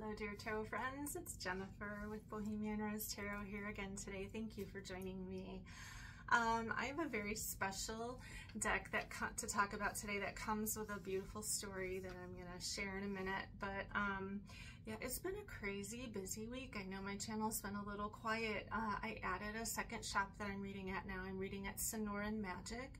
Hello dear tarot friends, it's Jennifer with Bohemian Rose Tarot here again today. Thank you for joining me. Um, I have a very special deck that to talk about today that comes with a beautiful story that I'm going to share in a minute. But um, yeah, it's been a crazy busy week. I know my channel's been a little quiet. Uh, I added a second shop that I'm reading at now. I'm reading at Sonoran Magic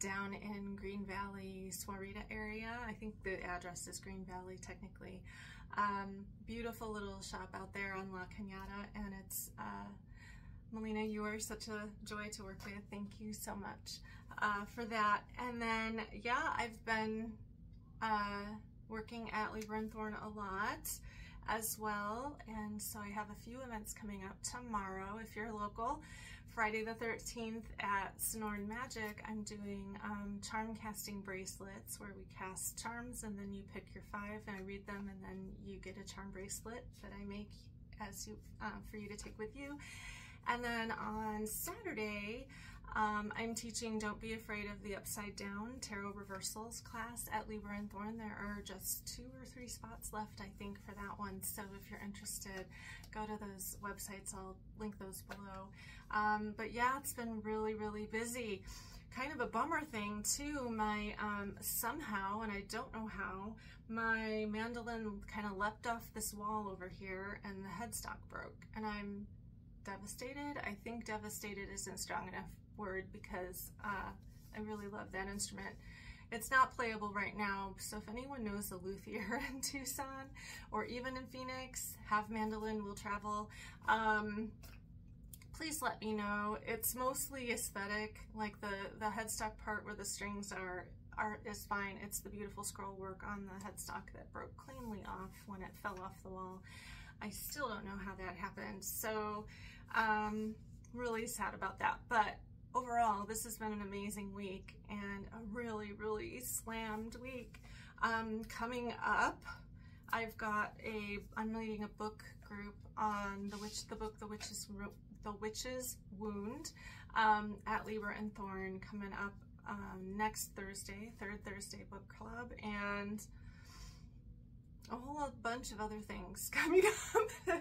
down in Green Valley, Sahuarita area. I think the address is Green Valley technically. Um, beautiful little shop out there on La Cañada and it's uh, Melina, you are such a joy to work with. Thank you so much uh, for that. And then, yeah, I've been uh, working at Libra and a lot as well. And so I have a few events coming up tomorrow if you're local. Friday the 13th at Sonoran Magic, I'm doing um, charm casting bracelets where we cast charms and then you pick your five and I read them and then you get a charm bracelet that I make as you uh, for you to take with you. And then on Saturday, um, I'm teaching Don't Be Afraid of the Upside Down Tarot Reversals class at Libra and Thorn. There are just two or three spots left, I think, for that one. So if you're interested, go to those websites. I'll link those below. Um, but yeah, it's been really, really busy. Kind of a bummer thing too, my, um, somehow, and I don't know how, my mandolin kind of leapt off this wall over here and the headstock broke. And I'm devastated. I think devastated isn't strong enough word because uh, I really love that instrument. It's not playable right now, so if anyone knows a luthier in Tucson or even in Phoenix, have mandolin, will travel, um, please let me know. It's mostly aesthetic, like the, the headstock part where the strings are, are is fine. It's the beautiful scroll work on the headstock that broke cleanly off when it fell off the wall. I still don't know how that happened, so um, really sad about that. But overall, this has been an amazing week and a really, really slammed week. Um, coming up, I've got a, I'm leading a book group on the witch, the book, The Witch's, the Witch's Wound um, at Libra and Thorn coming up um, next Thursday, third Thursday book club. And a whole bunch of other things coming up.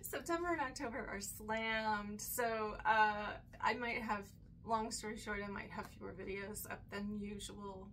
September and October are slammed. So uh, I might have long story short, I might have fewer videos up than usual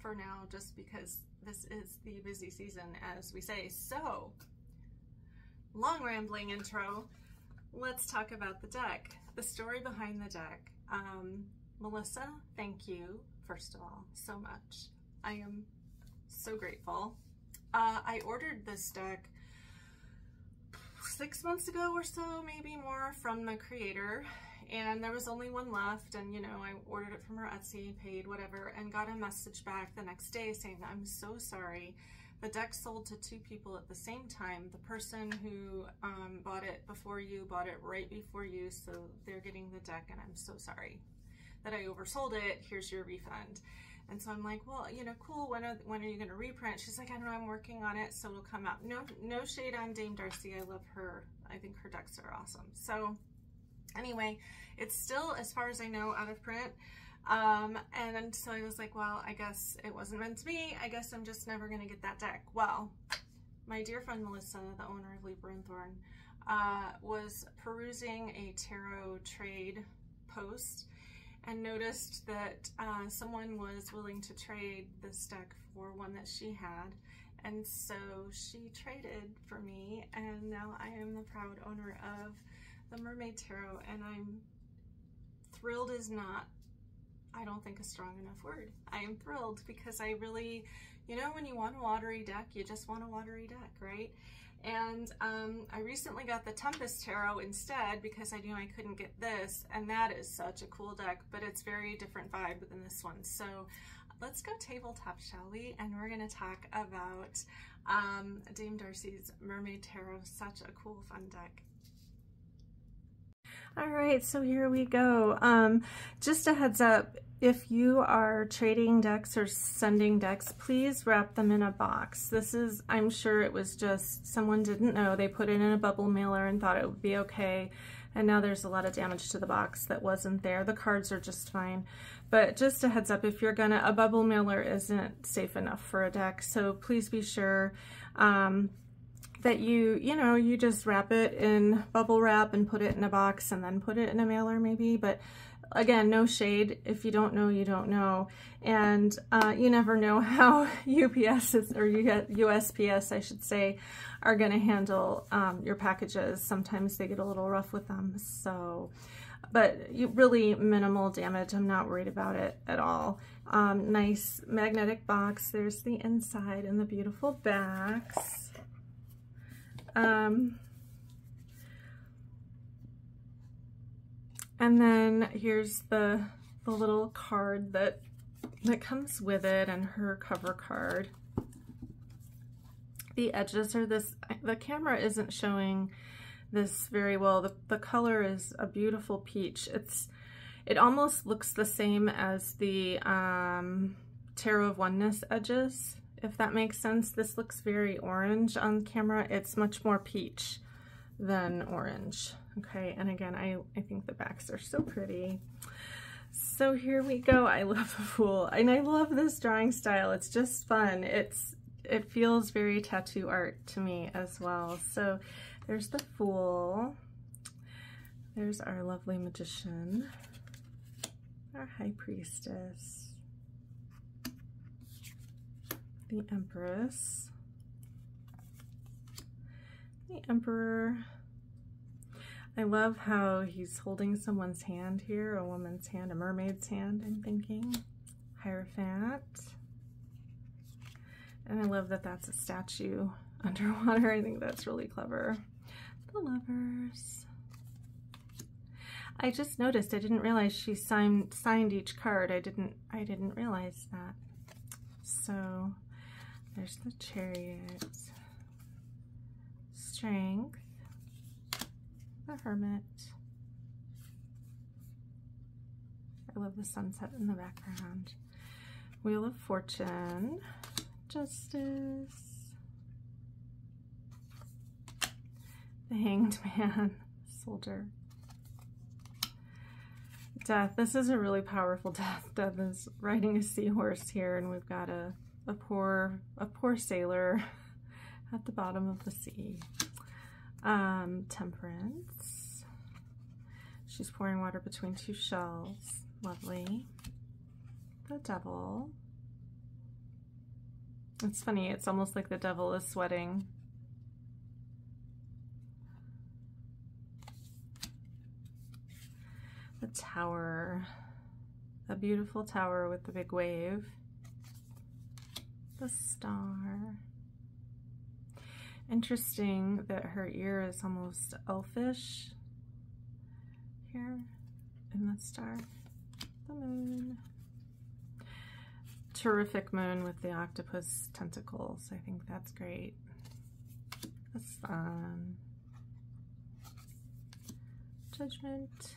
for now, just because this is the busy season, as we say. So, long rambling intro. Let's talk about the deck, the story behind the deck. Um, Melissa, thank you, first of all, so much. I am so grateful. Uh, I ordered this deck six months ago or so, maybe more, from the creator and there was only one left and you know I ordered it from her Etsy paid whatever and got a message back the next day saying I'm so sorry the deck sold to two people at the same time the person who um, bought it before you bought it right before you so they're getting the deck and I'm so sorry that I oversold it here's your refund and so I'm like, well, you know, cool. When are, when are you going to reprint? She's like, I don't know. I'm working on it. So it'll come out. No, no shade on Dame Darcy. I love her. I think her decks are awesome. So Anyway, it's still, as far as I know, out of print. Um, and so I was like, well, I guess it wasn't meant to be. I guess I'm just never going to get that deck. Well, my dear friend Melissa, the owner of Libra and Thorn, uh, was perusing a tarot trade post and noticed that uh, someone was willing to trade this deck for one that she had. And so she traded for me, and now I am the proud owner of the Mermaid Tarot, and I'm thrilled is not, I don't think a strong enough word. I am thrilled because I really, you know, when you want a watery deck, you just want a watery deck, right? And um, I recently got the Tempest Tarot instead because I knew I couldn't get this, and that is such a cool deck, but it's very different vibe than this one. So let's go tabletop, shall we? And we're gonna talk about um, Dame Darcy's Mermaid Tarot, such a cool, fun deck. All right, so here we go. Um, just a heads up, if you are trading decks or sending decks, please wrap them in a box. This is, I'm sure it was just someone didn't know. They put it in a bubble mailer and thought it would be okay. And now there's a lot of damage to the box that wasn't there. The cards are just fine. But just a heads up, if you're gonna, a bubble mailer isn't safe enough for a deck. So please be sure um, that you, you know, you just wrap it in bubble wrap and put it in a box and then put it in a mailer maybe. But again, no shade. If you don't know, you don't know. And uh, you never know how UPS is, or USPS, I should say, are going to handle um, your packages. Sometimes they get a little rough with them. So, but really minimal damage. I'm not worried about it at all. Um, nice magnetic box. There's the inside and the beautiful backs. Um, and then here's the, the little card that, that comes with it and her cover card. The edges are this, the camera isn't showing this very well. The, the color is a beautiful peach. It's It almost looks the same as the um, Tarot of Oneness edges, if that makes sense. This looks very orange on camera. It's much more peach than orange. Okay, and again, I, I think the backs are so pretty. So here we go. I love the Fool, and I love this drawing style. It's just fun. It's It feels very tattoo art to me as well. So there's the Fool. There's our lovely Magician. Our High Priestess. The Empress. The Emperor. I love how he's holding someone's hand here, a woman's hand, a mermaid's hand, I'm thinking. Hierophant. And I love that that's a statue underwater. I think that's really clever the lovers. I just noticed, I didn't realize she signed signed each card. I didn't I didn't realize that. So there's the chariot. Strength. The hermit. I love the sunset in the background. Wheel of Fortune. Justice. The Hanged Man, Soldier. Death. This is a really powerful death. Death is riding a seahorse here, and we've got a, a poor a poor sailor at the bottom of the sea. Um, temperance. She's pouring water between two shells. Lovely. The devil. It's funny, it's almost like the devil is sweating the tower, a beautiful tower with the big wave, the star. Interesting that her ear is almost elfish here in the star. The moon. Terrific moon with the octopus tentacles. I think that's great. The sun. Judgment.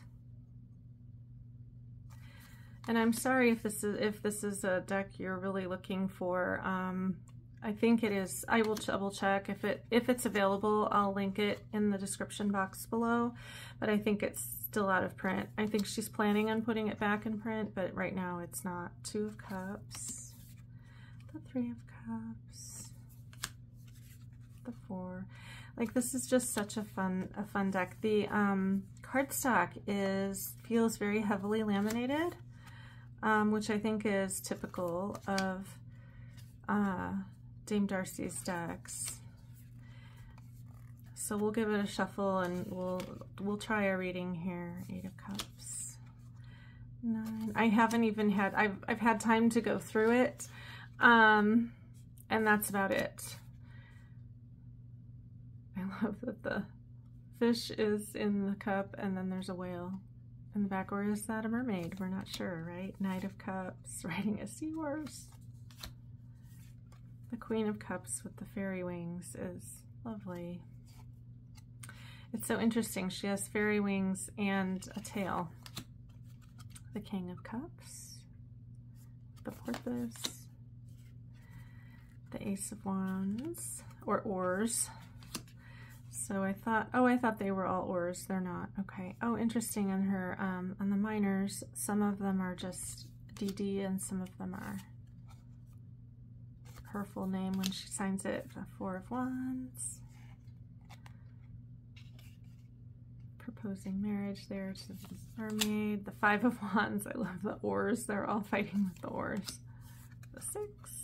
And I'm sorry if this is if this is a deck you're really looking for. Um, I think it is. I will double check if it if it's available. I'll link it in the description box below. But I think it's still out of print. I think she's planning on putting it back in print, but right now it's not. Two of Cups, the Three of Cups, the Four. Like this is just such a fun a fun deck. The um, cardstock is feels very heavily laminated um, which I think is typical of uh, Dame Darcy's decks. So we'll give it a shuffle and we'll we'll try a reading here. Eight of Cups. Nine. I haven't even had I've I've had time to go through it. Um and that's about it. I love that the fish is in the cup and then there's a whale in the back, or is that a mermaid? We're not sure, right? Knight of Cups, riding a seahorse. The Queen of Cups with the fairy wings is lovely. It's so interesting. She has fairy wings and a tail. The King of Cups, the porpoise, the Ace of Wands, or oars, so I thought, oh, I thought they were all ors. They're not. Okay. Oh, interesting. On her, um, on the minors, some of them are just DD and some of them are her full name when she signs it The Four of Wands. Proposing marriage there to the mermaid. The Five of Wands. I love the oars. They're all fighting with the oars. The Six.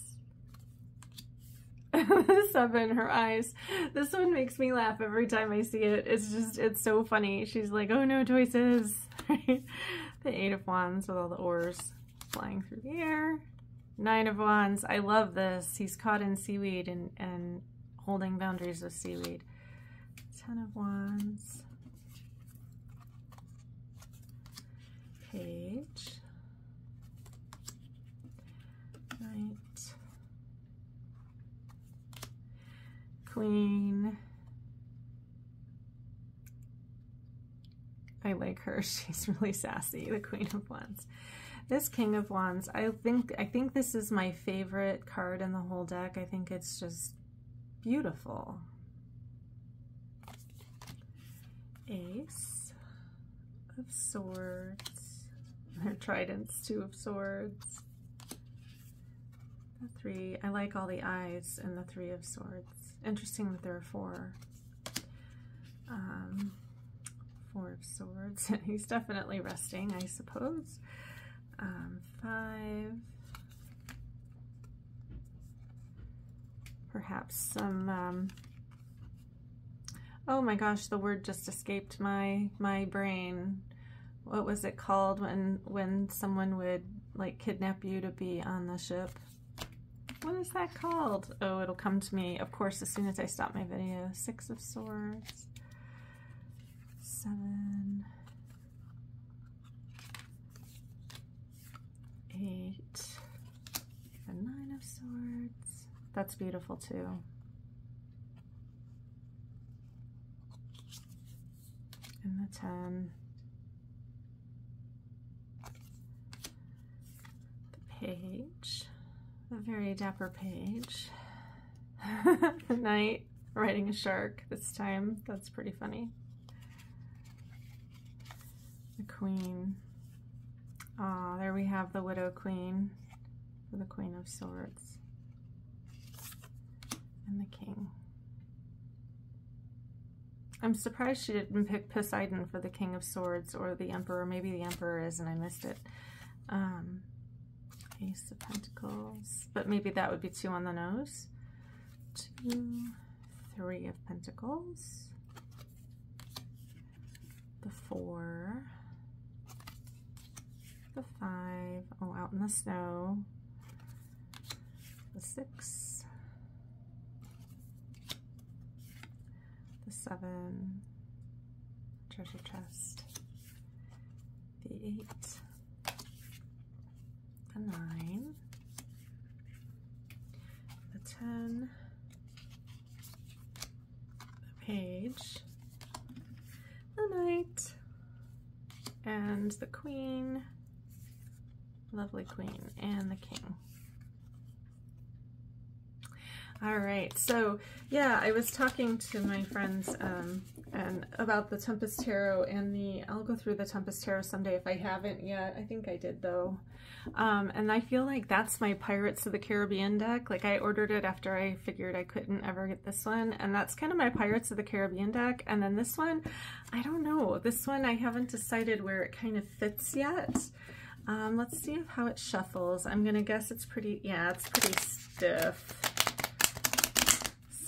the Seven, her eyes. This one makes me laugh every time I see it. It's just, it's so funny. She's like, oh no, choices. the Eight of Wands with all the oars flying through the air. Nine of Wands. I love this. He's caught in seaweed and, and holding boundaries with seaweed. Ten of Wands. Page. Knight. Queen. I like her. She's really sassy, the Queen of Wands. This King of Wands, I think I think this is my favorite card in the whole deck. I think it's just beautiful. Ace of Swords. Her tridents, Two of Swords. The three. I like all the eyes in the Three of Swords. Interesting that there are four. Um, four of Swords. And he's definitely resting, I suppose. Um, five. Perhaps some um, Oh my gosh, the word just escaped my my brain. What was it called when when someone would like kidnap you to be on the ship? What is that called? Oh, it'll come to me, of course, as soon as I stop my video. Six of Swords. Seven. Eight. And Nine of Swords. That's beautiful too. and the 10. The page, a very dapper page. the knight riding a shark this time. That's pretty funny. The queen. Ah, there we have the widow queen, for the queen of swords, and the king. I'm surprised she didn't pick Poseidon for the King of Swords or the Emperor. Maybe the Emperor is and I missed it. Um, Ace of Pentacles. But maybe that would be too on the nose. Two, three of Pentacles. The four. The five. Oh, out in the snow. The six. The seven, treasure chest, the eight, the nine, the ten, the page, the knight, and the queen, lovely queen, and the king. All right, so yeah, I was talking to my friends um, and about the Tempest Tarot and the, I'll go through the Tempest Tarot someday if I haven't yet. I think I did though. Um, and I feel like that's my Pirates of the Caribbean deck. Like I ordered it after I figured I couldn't ever get this one. And that's kind of my Pirates of the Caribbean deck. And then this one, I don't know. This one I haven't decided where it kind of fits yet. Um, let's see how it shuffles. I'm going to guess it's pretty, yeah, it's pretty stiff.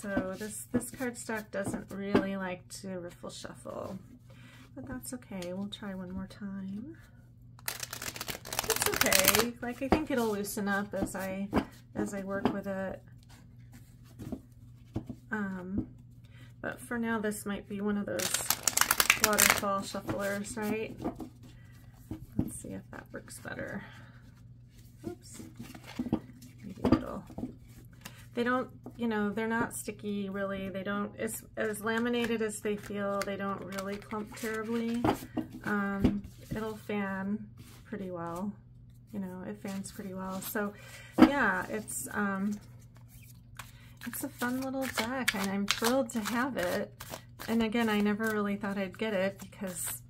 So this, this cardstock doesn't really like to riffle shuffle, but that's okay. We'll try one more time. It's okay. Like I think it'll loosen up as I, as I work with it. Um, but for now, this might be one of those waterfall shufflers, right? Let's see if that works better. Oops. Maybe it'll they don't, you know, they're not sticky really. They don't, it's as laminated as they feel. They don't really clump terribly. Um, it'll fan pretty well. You know, it fans pretty well. So yeah, it's, um, it's a fun little deck and I'm thrilled to have it. And again, I never really thought I'd get it because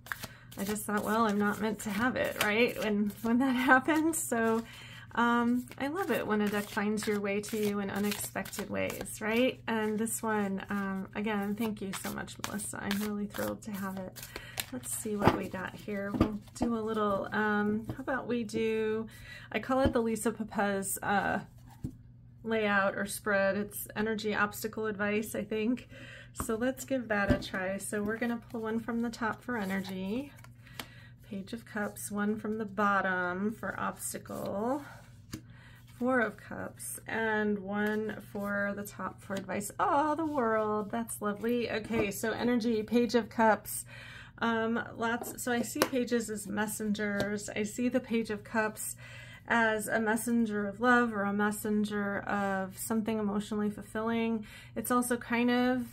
I just thought, well, I'm not meant to have it, right? When, when that happened. So Um, I love it when a deck finds your way to you in unexpected ways, right? And this one, um, again, thank you so much, Melissa. I'm really thrilled to have it. Let's see what we got here. We'll do a little, um, how about we do, I call it the Lisa Pepez uh, layout or spread. It's energy obstacle advice, I think. So let's give that a try. So we're going to pull one from the top for energy. Page of Cups, one from the bottom for obstacle. Four of Cups and one for the top for advice. Oh, the world. That's lovely. Okay, so energy, Page of Cups. Um, lots. So I see pages as messengers. I see the Page of Cups as a messenger of love or a messenger of something emotionally fulfilling. It's also kind of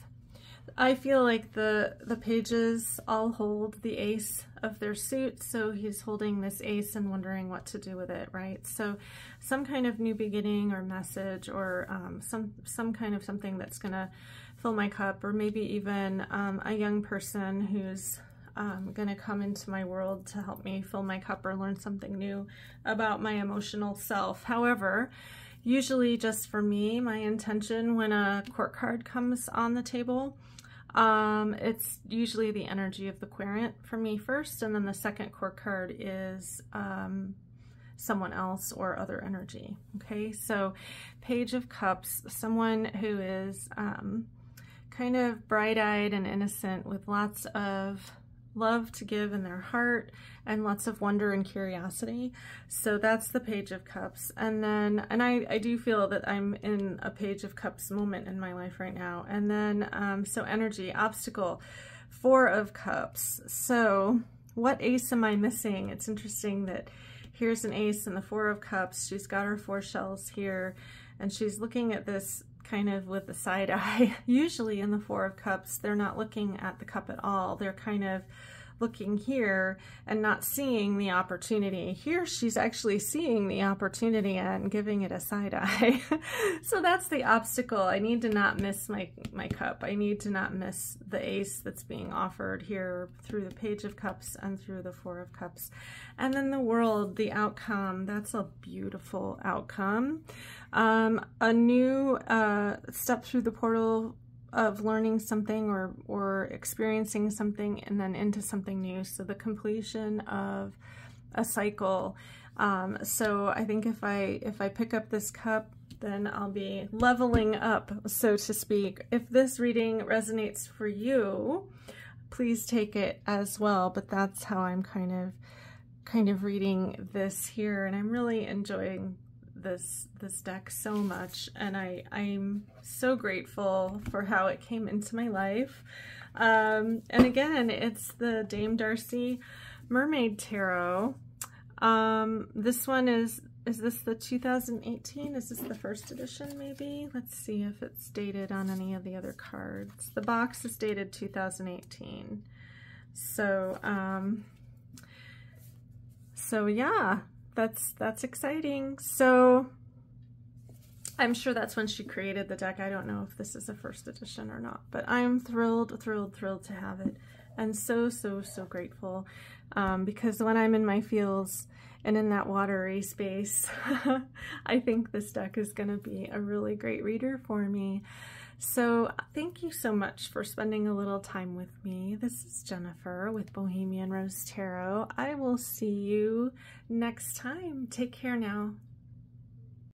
I feel like the the pages all hold the ace of their suit, so he's holding this ace and wondering what to do with it, right? So some kind of new beginning or message or um, some some kind of something that's gonna fill my cup, or maybe even um, a young person who's um, gonna come into my world to help me fill my cup or learn something new about my emotional self. However, usually just for me, my intention when a court card comes on the table um, it's usually the energy of the querent for me first, and then the second court card is um, someone else or other energy. Okay, so Page of Cups, someone who is um, kind of bright-eyed and innocent with lots of love to give in their heart and lots of wonder and curiosity. So that's the Page of Cups. And then, and I, I do feel that I'm in a Page of Cups moment in my life right now. And then, um, so energy, obstacle, Four of Cups. So what ace am I missing? It's interesting that here's an ace in the Four of Cups. She's got her four shells here and she's looking at this kind of with the side eye. Usually in the Four of Cups, they're not looking at the cup at all. They're kind of looking here and not seeing the opportunity. Here she's actually seeing the opportunity and giving it a side eye. so that's the obstacle. I need to not miss my, my cup. I need to not miss the ace that's being offered here through the page of cups and through the four of cups. And then the world, the outcome, that's a beautiful outcome. Um, a new uh, step through the portal of learning something or, or experiencing something and then into something new. So the completion of a cycle. Um, so I think if I if I pick up this cup, then I'll be leveling up, so to speak. If this reading resonates for you, please take it as well. But that's how I'm kind of kind of reading this here, and I'm really enjoying this this deck so much and I I'm so grateful for how it came into my life. Um, and again it's the Dame Darcy Mermaid Tarot. Um, this one is is this the 2018 is this the first edition maybe? Let's see if it's dated on any of the other cards. The box is dated 2018 so um, so yeah that's that's exciting. So I'm sure that's when she created the deck. I don't know if this is a first edition or not, but I'm thrilled, thrilled, thrilled to have it. And so, so, so grateful um, because when I'm in my fields and in that watery space, I think this deck is going to be a really great reader for me. So thank you so much for spending a little time with me. This is Jennifer with Bohemian Rose Tarot. I will see you next time. Take care now.